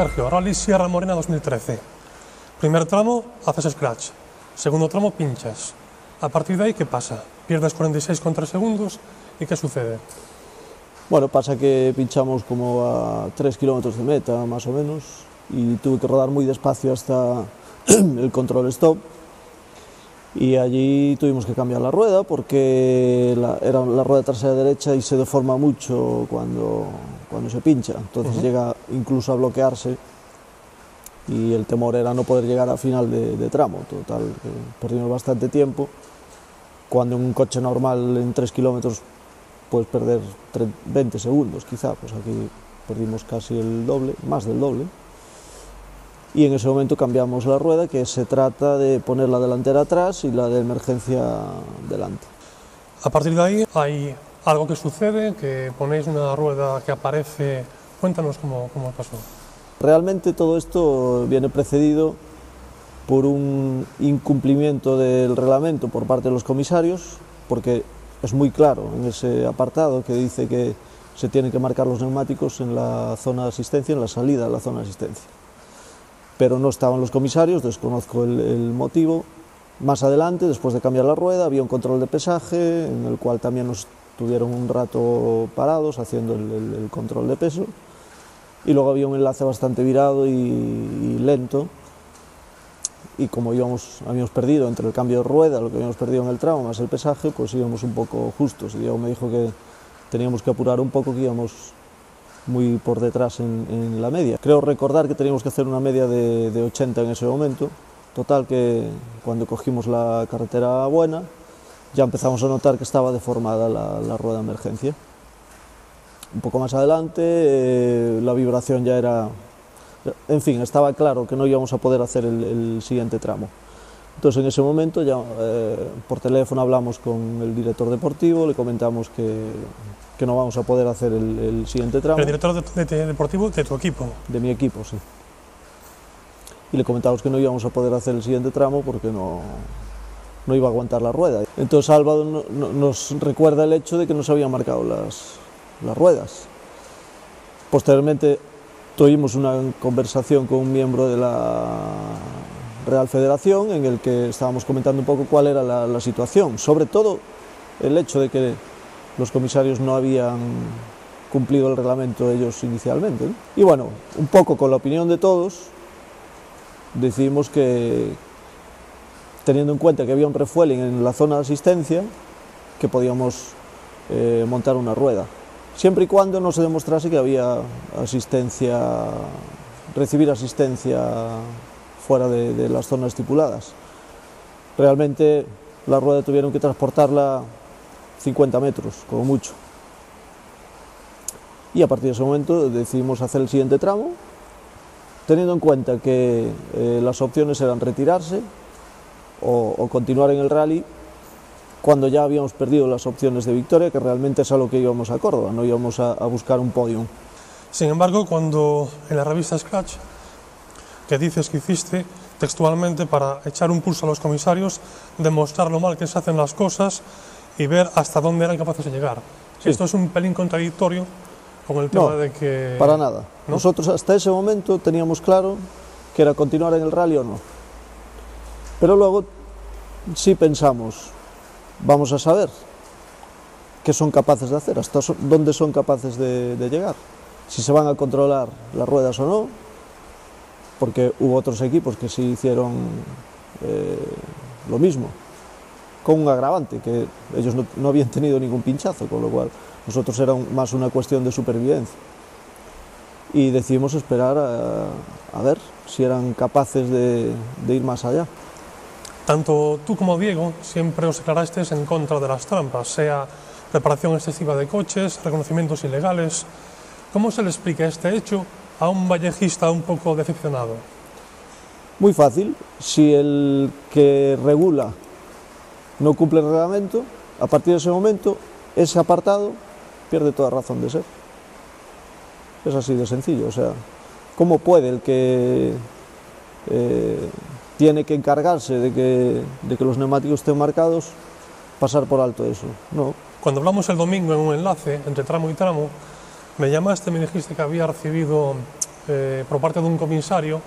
Sergio, Rally Sierra Morena 2013. Primer tramo, haces scratch. Segundo tramo, pinchas. A partir de aí, que pasa? Pierdes 46 contra segundos e que sucede? Bueno, pasa que pinchamos como a 3 km de meta, más o menos, y tuve que rodar muy despacio hasta el control stop, Y allí tuvimos que cambiar la rueda porque la, era la rueda trasera derecha y se deforma mucho cuando, cuando se pincha. Entonces uh -huh. llega incluso a bloquearse y el temor era no poder llegar al final de, de tramo. Total, perdimos bastante tiempo. Cuando en un coche normal en 3 kilómetros puedes perder 20 segundos quizá, pues aquí perdimos casi el doble, más del doble. Y en ese momento cambiamos la rueda, que se trata de poner la delantera atrás y la de emergencia delante. A partir de ahí hay algo que sucede, que ponéis una rueda que aparece. Cuéntanos cómo, cómo pasó. Realmente todo esto viene precedido por un incumplimiento del reglamento por parte de los comisarios, porque es muy claro en ese apartado que dice que se tienen que marcar los neumáticos en la zona de asistencia, en la salida de la zona de asistencia. Pero no estaban los comisarios, desconozco el, motivo. Más adelante, después de cambiar la rueda, había un control de pesaje en el cual también nos tuvieron un rato parados haciendo el, control de peso. Y luego había un enlace bastante virado y, y lento, y como íbamos, habíamos perdido entre el cambio de rueda, lo que habíamos perdido en el tramo más el pesaje, pues íbamos un poco justos. Y Diego me dijo que teníamos que apurar un poco, que íbamos muy por detrás en, la media. Creo recordar que teníamos que hacer una media de, de 80 en ese momento. Total que cuando cogimos la carretera buena, ya empezamos a notar que estaba deformada la, rueda de emergencia. Un poco más adelante, eh, la vibración ya era en fin, estaba claro que no íbamos a poder hacer el, el siguiente tramo. Entonces en ese momento ya eh, por teléfono hablamos con el director deportivo, le comentamos que, que no vamos a poder hacer el, el siguiente tramo. ¿El director de, de, deportivo de tu equipo? De mi equipo, sí. Y le comentamos que no íbamos a poder hacer el siguiente tramo porque no, no iba a aguantar la rueda. Entonces Álvaro no, no, nos recuerda el hecho de que no se habían marcado las, las ruedas. Posteriormente tuvimos una conversación con un miembro de la Real Federación en el que estábamos comentando un poco cuál era la, la, situación, sobre todo el hecho de que los comisarios no habían cumplido el reglamento ellos inicialmente. ¿no? Y bueno, un poco con la opinión de todos, decidimos que, teniendo en cuenta que había un refueling en la zona de asistencia, que podíamos eh, montar una rueda siempre y cuando no se demostrase que había asistencia, recibir asistencia fuera de, de, las zonas estipuladas. Realmente la rueda tuvieron que transportarla 50 metros, como mucho. Y a partir de ese momento decidimos hacer el siguiente tramo, teniendo en cuenta que eh, las opciones eran retirarse o, continuar en el rally cuando ya habíamos perdido las opciones de victoria, que realmente es a lo que íbamos a Córdoba, no íbamos a, a buscar un podium. Sin embargo, cuando en la revista Scratch, que dices que hiciste textualmente para echar un pulso a los comisarios, demostrar lo mal que se hacen las cosas y ver hasta dónde eran capaces de llegar. Sí. Esto es un pelín contradictorio con el tema no, de que... Para nada. ¿no? Nosotros hasta ese momento teníamos claro que era continuar en el rally o no. Pero luego sí pensamos, vamos a saber qué son capaces de hacer, hasta dónde son capaces de, de, llegar, si se van a controlar las ruedas o no, porque hubo otros equipos que sí hicieron eh, lo mismo, con un agravante, que ellos no, no, habían tenido ningún pinchazo, con lo cual nosotros era un, más una cuestión de supervivencia. Y decidimos esperar a, a ver si eran capaces de, de ir más allá. Tanto tú como Diego siempre os declarasteis en contra de las trampas, sea preparación excesiva de coches, reconocimientos ilegales. ¿Cómo se le explica este hecho a un vallejista un poco decepcionado? Muy fácil. Si el que regula no cumple el reglamento, a partir de ese momento, ese apartado pierde toda razón de ser. Es así de sencillo. O sea, ¿cómo puede el que eh, tiene que encargarse de que, de que los neumáticos estén marcados, pasar por alto eso. No. Cuando hablamos el domingo en un enlace entre tramo y tramo, me llamaste y me dijiste que había recibido eh, por parte de un comisario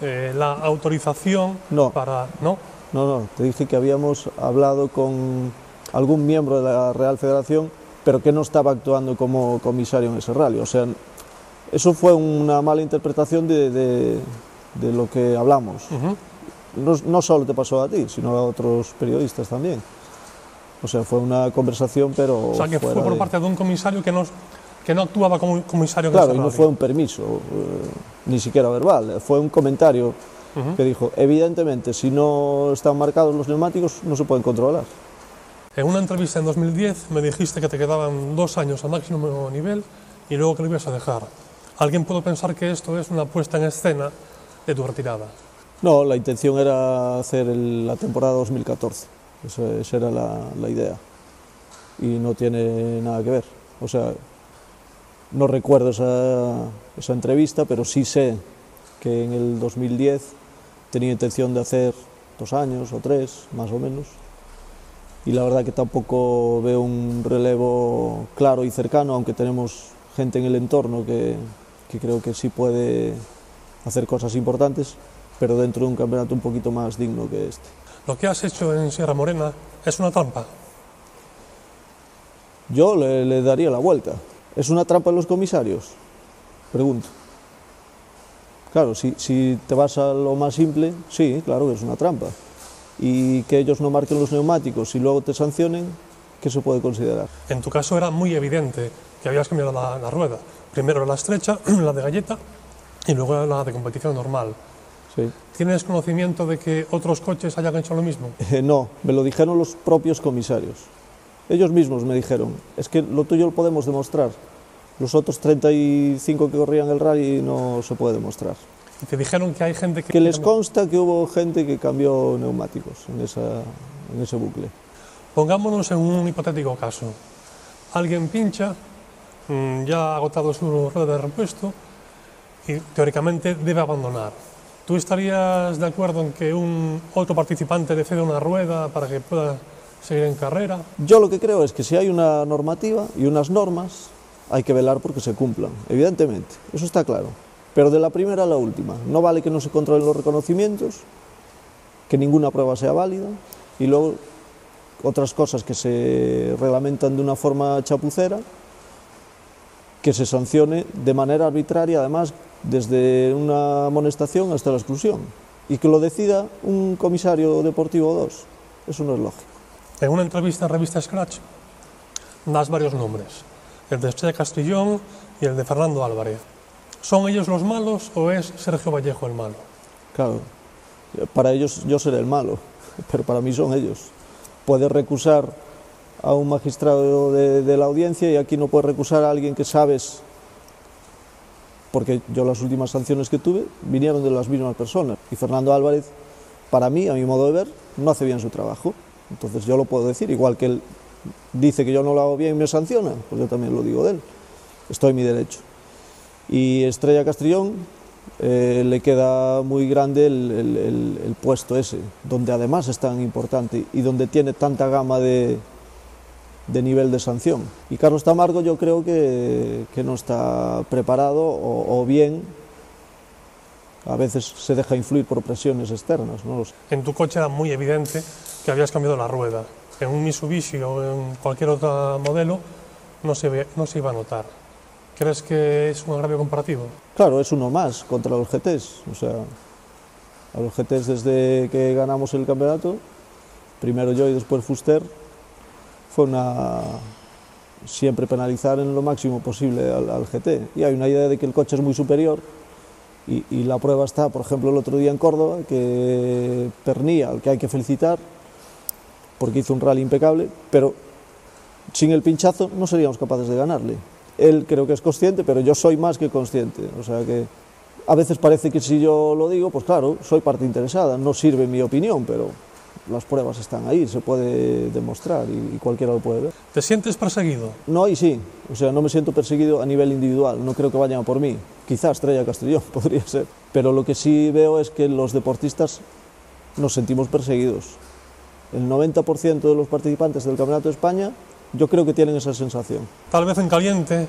eh, la autorización No. para... ¿No? No, no, te dije que habíamos hablado con algún miembro de la Real Federación, pero que no estaba actuando como comisario en ese rally. O sea, eso fue una mala interpretación de, de- de lo que hablamos. No, no solo te pasó a ti, sino a otros periodistas también. O sea, fue una conversación, pero O sea, que fue por de- parte de un comisario que no, que no actuaba como comisario en Claro, ese y no fue un permiso, eh, ni siquiera verbal, fue un comentario Ujú. que dijo, evidentemente, si no están marcados los neumáticos, no se pueden controlar. En una entrevista en 2010 me dijiste que te quedaban dos años al máximo nivel y luego que lo ibas a dejar. Alguien puede pensar que esto es una puesta en escena de tu retirada. No, la intención era hacer el- la temporada 2014, esa, esa era la, la idea. Y no tiene nada que ver. O sea, no recuerdo esa, esa entrevista, pero sí sé que en el 2010 tenía intención de hacer dos años o tres, más o menos. Y la verdad que tampoco veo un relevo claro y cercano, aunque tenemos gente en el entorno que, que creo que sí puede hacer cosas importantes, pero dentro de un campeonato un poquito más digno que este. Lo que has hecho en Sierra Morena es una trampa. Yo le, le daría la vuelta. ¿Es una trampa en los comisarios? Pregunto. Claro, si, si te vas a lo más simple, sí, claro que es una trampa. Y que ellos no marquen los neumáticos y luego te sancionen, ¿qué se puede considerar? En tu caso era muy evidente que habías cambiado la, la rueda. Primero la estrecha, la de galleta, y luego la de competición normal. Sí. ¿Tienes conocimiento de que otros coches hayan hecho lo mismo? Eh, no, me lo dijeron los propios comisarios. Ellos mismos me dijeron, es que lo tuyo lo podemos demostrar. Los otros 35 que corrían el rally no se puede demostrar. Y te dijeron que hay gente que... Que les consta que hubo gente que cambió neumáticos en, esa, en ese bucle. Pongámonos en un hipotético caso. Alguien pincha, mm, ya ha agotado su rueda de repuesto y teóricamente debe abandonar. ¿Tú estarías de acuerdo en que un otro participante le ceda una rueda para que pueda seguir en carrera? Yo lo que creo es que si hay una normativa y unas normas, hay que velar porque se cumplan, evidentemente, eso está claro. Pero de la primera a la última, no vale que no se controlen los reconocimientos, que ninguna prueba sea válida y luego otras cosas que se reglamentan de una forma chapucera, que se sancione de manera arbitraria, además, desde una amonestación hasta la exclusión, y que lo decida un comisario deportivo o dos. Eso no es lógico. En una entrevista en revista Scratch das varios nombres, el de Estrella Castrillón y el de Fernando Álvarez. ¿Son ellos los malos o es Sergio Vallejo el malo? Claro, para ellos yo seré el malo, pero para mí son ellos. Puedes recusar a un magistrado de, de la audiencia y aquí no puedes recusar a alguien que sabes, porque yo las últimas sanciones que tuve vinieron de las mismas personas. Y Fernando Álvarez, para mí, a mi modo de ver, no hace bien su trabajo. Entonces yo lo puedo decir, igual que él dice que yo no lo hago bien y me sanciona, pues yo también lo digo de él. Estoy en mi derecho. Y Estrella Castrillón, eh, le queda muy grande el, puesto ese, donde además es tan importante y donde tiene tanta gama de, de nivel de sanción. Y Carlos Tamargo yo creo que, no está preparado o, bien a veces se deja influir por presiones externas. ¿no? En tu coche era muy evidente que habías cambiado la rueda. En un Mitsubishi o en cualquier otro modelo no se, ve- no se iba a notar. ¿Crees que es un agravio comparativo? Claro, es uno más contra los GTs. O sea, a los GTs desde que ganamos el campeonato, primero yo y después Fuster, fue una siempre penalizar en lo máximo posible al, al GT. Y hay una idea de que el coche es muy superior y, y la prueba está, por ejemplo, el otro día en Córdoba, que Pernía, al que hay que felicitar, porque hizo un rally impecable, pero sin el pinchazo no seríamos capaces de ganarle. Él creo que es consciente, pero yo soy más que consciente. O sea que a veces parece que si yo lo digo, pues claro, soy parte interesada, no sirve mi opinión, pero las pruebas están ahí, se puede demostrar y, y cualquiera lo puede ver. ¿Te sientes perseguido? No, y sí, o sea, no me siento perseguido a nivel individual, no creo que vayan a por mí. Quizás Estrella Castellón podría ser, pero lo que sí veo es que los deportistas nos sentimos perseguidos. El 90% de los participantes del Campeonato de España yo creo que tienen esa sensación. Tal vez en caliente,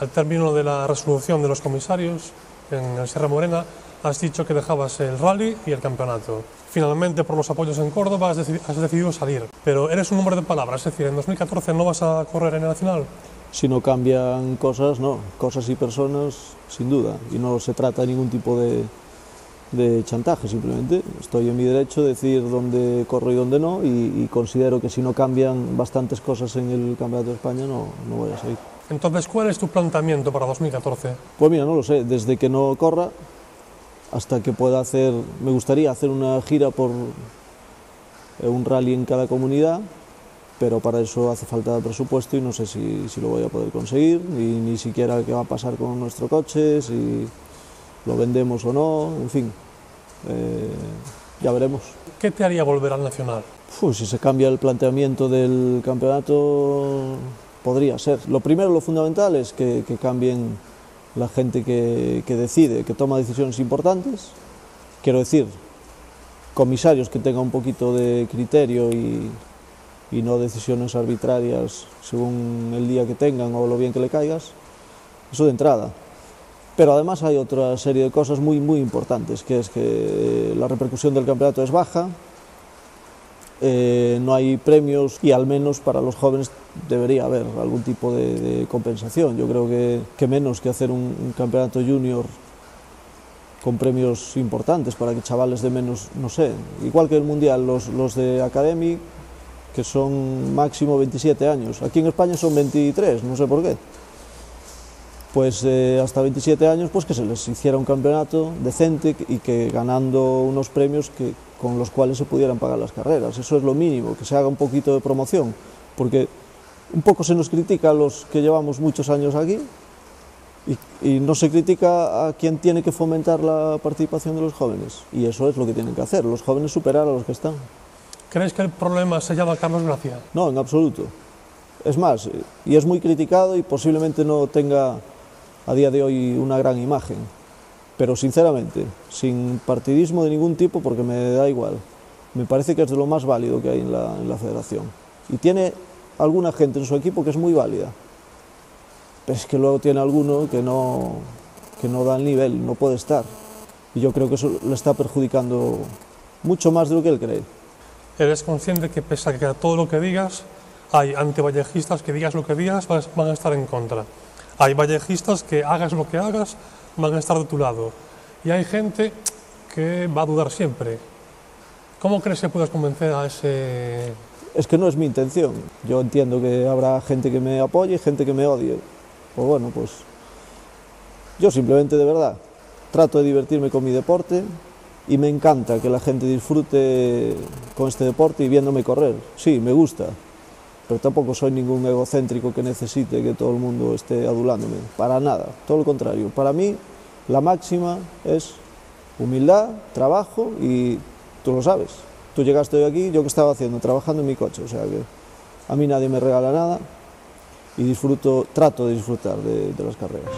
al término de la resolución de los comisarios, en el Sierra Morena, has dicho que dejabas el rally y el campeonato. Finalmente, por los apoyos en Córdoba, has, has decidido salir. Pero eres un hombre de palabras, es decir, en 2014 no vas a correr en el Nacional. Si no cambian cosas, no. Cosas y personas, sin duda. Y no se trata de ningún tipo de, de chantaje, simplemente estoy en mi derecho de decir dónde corro y dónde no y, y, considero que si no cambian bastantes cosas en el Campeonato de España no, no voy a seguir. Entonces, ¿cuál es tu planteamiento para 2014? Pues mira, no lo sé, desde que no corra hasta que pueda hacer, me gustaría hacer una gira por un rally en cada comunidad, pero para eso hace falta presupuesto y no sé si, si lo voy a poder conseguir, ni, ni siquiera qué va a pasar con nuestro coche, si lo vendemos o no, en fin, eh, ya veremos. ¿Qué te haría volver al Nacional? Uf, si se cambia el planteamiento del campeonato, podría ser. Lo primero, lo fundamental es que, que cambien la gente que, que, decide, que toma decisiones importantes. Quiero decir, comisarios que tengan un poquito de criterio y, y no decisiones arbitrarias según el día que tengan o lo bien que le caigas. Eso de entrada. Pero además hay otra serie de cosas muy, muy importantes, que es que la repercusión del campeonato es baja, eh, no hay premios y al menos para los jóvenes debería haber algún tipo de, compensación. Yo creo que, que, menos que hacer un, un, campeonato junior con premios importantes para que chavales de menos, no sé, igual que el mundial, los, los de Academy, que son máximo 27 años. Aquí en España son 23, no sé por qué pues eh, hasta 27 años pues que se les hiciera un campeonato decente y que ganando unos premios que, con los cuales se pudieran pagar las carreras. Eso es lo mínimo, que se haga un poquito de promoción, porque un poco se nos critica a los que llevamos muchos años aquí y, y no se critica a quien tiene que fomentar la participación de los jóvenes. Y eso es lo que tienen que hacer, los jóvenes superar a los que están. ¿Crees que el problema se llama Carlos Gracia? No, en absoluto. Es más, y es muy criticado y posiblemente no tenga a día de hoy una gran imagen. Pero sinceramente, sin partidismo de ningún tipo, porque me da igual, me parece que es de lo más válido que hay en la, en la federación. Y tiene alguna gente en su equipo que es muy válida. Pero es que luego tiene alguno que no, que no da el nivel, no puede estar. Y yo creo que eso le está perjudicando mucho más de lo que él cree. ¿Eres consciente que pese a que todo lo que digas, hay antivallejistas que digas lo que digas, van a estar en contra? Hay vallejistas que hagas lo que hagas, van a estar de tu lado. Y hay gente que va a dudar siempre. ¿Cómo crees que puedes convencer a ese...? Es que no es mi intención. Yo entiendo que habrá gente que me apoye y gente que me odie. Pues bueno, pues yo simplemente de verdad trato de divertirme con mi deporte y me encanta que la gente disfrute con este deporte y viéndome correr. Sí, me gusta, pero tampoco soy ningún egocéntrico que necesite que todo el mundo esté adulándome, para nada, todo lo contrario. Para mí la máxima es humildad, trabajo y tú lo sabes. Tú llegaste hoy aquí, yo que estaba haciendo, trabajando en mi coche, o sea que a mí nadie me regala nada y disfruto, trato de disfrutar de, de las carreras.